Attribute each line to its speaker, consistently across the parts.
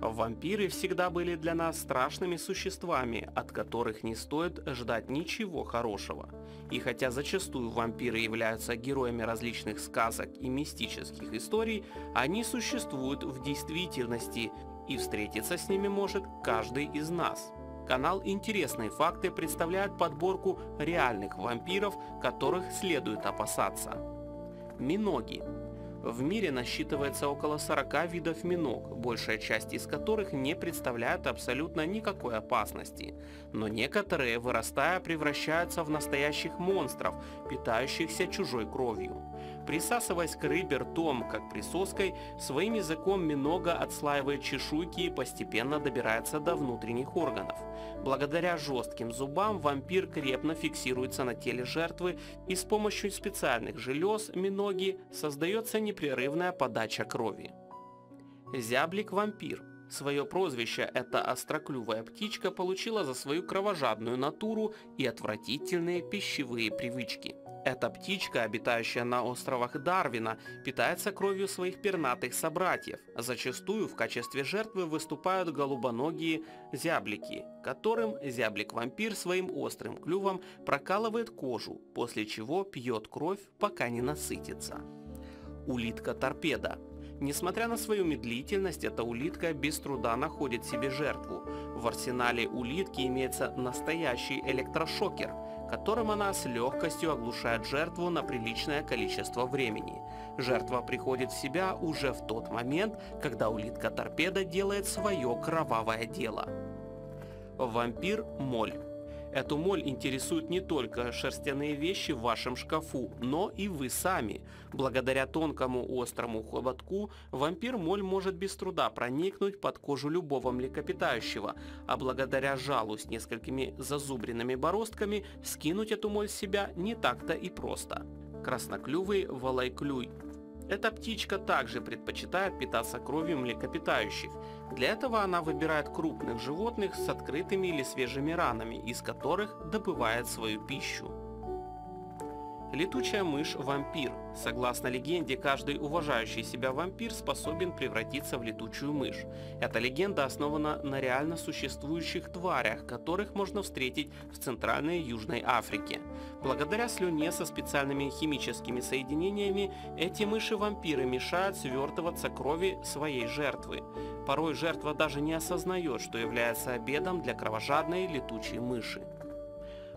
Speaker 1: Вампиры всегда были для нас страшными существами, от которых не стоит ждать ничего хорошего. И хотя зачастую вампиры являются героями различных сказок и мистических историй, они существуют в действительности, и встретиться с ними может каждый из нас. Канал «Интересные факты» представляет подборку реальных вампиров, которых следует опасаться. Миноги в мире насчитывается около 40 видов миног, большая часть из которых не представляют абсолютно никакой опасности. Но некоторые, вырастая, превращаются в настоящих монстров, питающихся чужой кровью. Присасываясь к рыбе ртом, как присоской, своим языком минога отслаивает чешуйки и постепенно добирается до внутренних органов. Благодаря жестким зубам вампир крепно фиксируется на теле жертвы и с помощью специальных желез миноги создается непрерывная подача крови. Зяблик-вампир. Свое прозвище эта остроклювая птичка получила за свою кровожадную натуру и отвратительные пищевые привычки. Эта птичка, обитающая на островах Дарвина, питается кровью своих пернатых собратьев. Зачастую в качестве жертвы выступают голубоногие зяблики, которым зяблик-вампир своим острым клювом прокалывает кожу, после чего пьет кровь, пока не насытится. Улитка-торпеда. Несмотря на свою медлительность, эта улитка без труда находит себе жертву. В арсенале улитки имеется настоящий электрошокер – которым она с легкостью оглушает жертву на приличное количество времени. Жертва приходит в себя уже в тот момент, когда улитка-торпеда делает свое кровавое дело. Вампир-моль Эту моль интересуют не только шерстяные вещи в вашем шкафу, но и вы сами. Благодаря тонкому острому хоботку вампир-моль может без труда проникнуть под кожу любого млекопитающего, а благодаря жалу с несколькими зазубренными бороздками скинуть эту моль с себя не так-то и просто. Красноклювый валайклюй эта птичка также предпочитает питаться кровью млекопитающих. Для этого она выбирает крупных животных с открытыми или свежими ранами, из которых добывает свою пищу. Летучая мышь-вампир. Согласно легенде, каждый уважающий себя вампир способен превратиться в летучую мышь. Эта легенда основана на реально существующих тварях, которых можно встретить в Центральной и Южной Африке. Благодаря слюне со специальными химическими соединениями, эти мыши-вампиры мешают свертываться крови своей жертвы. Порой жертва даже не осознает, что является обедом для кровожадной летучей мыши.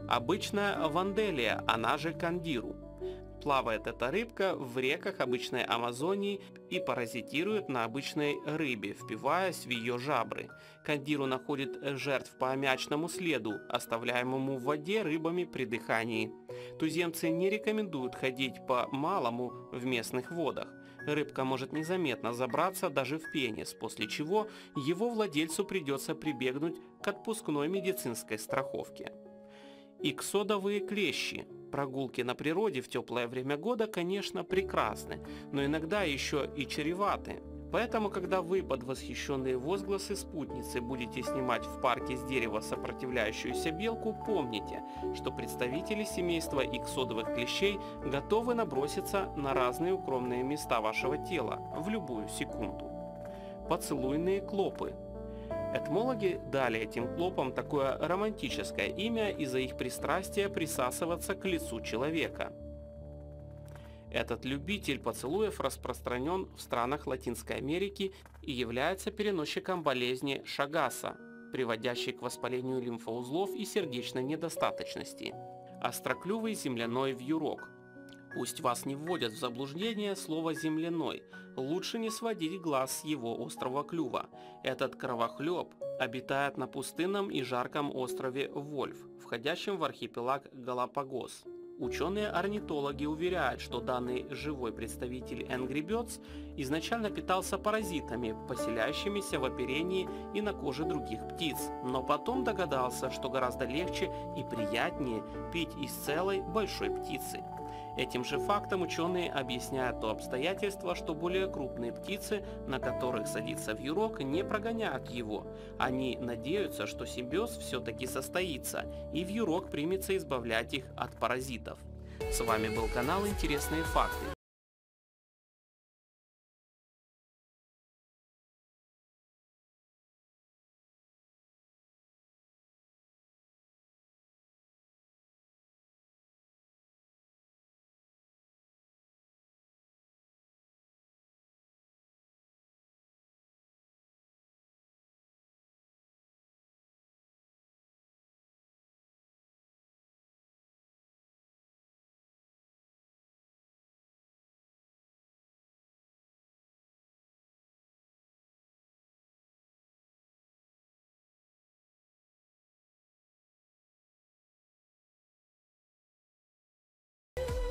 Speaker 1: Обычная ванделия, она же кандиру. Плавает эта рыбка в реках обычной Амазонии и паразитирует на обычной рыбе, впиваясь в ее жабры. Кандиру находит жертв по аммиачному следу, оставляемому в воде рыбами при дыхании. Туземцы не рекомендуют ходить по малому в местных водах. Рыбка может незаметно забраться даже в пенис, после чего его владельцу придется прибегнуть к отпускной медицинской страховке. Иксодовые клещи. Прогулки на природе в теплое время года, конечно, прекрасны, но иногда еще и чреваты. Поэтому, когда вы под восхищенные возгласы спутницы будете снимать в парке с дерева сопротивляющуюся белку, помните, что представители семейства иксодовых клещей готовы наброситься на разные укромные места вашего тела в любую секунду. Поцелуйные клопы Этмологи дали этим клопам такое романтическое имя из-за их пристрастия присасываться к лицу человека. Этот любитель поцелуев распространен в странах Латинской Америки и является переносчиком болезни Шагаса, приводящей к воспалению лимфоузлов и сердечной недостаточности. Остроклювый земляной вьюрок – Пусть вас не вводят в заблуждение слово «земляной». Лучше не сводить глаз с его острого клюва. Этот кровохлеб обитает на пустынном и жарком острове Вольф, входящем в архипелаг Галапагос. Ученые-орнитологи уверяют, что данный живой представитель Angry Birds изначально питался паразитами, поселяющимися в оперении и на коже других птиц, но потом догадался, что гораздо легче и приятнее пить из целой большой птицы. Этим же фактом ученые объясняют то обстоятельство, что более крупные птицы, на которых садится вьюрок, не прогоняют его. Они надеются, что симбиоз все-таки состоится, и вьюрок примется избавлять их от паразитов. С вами был канал Интересные факты.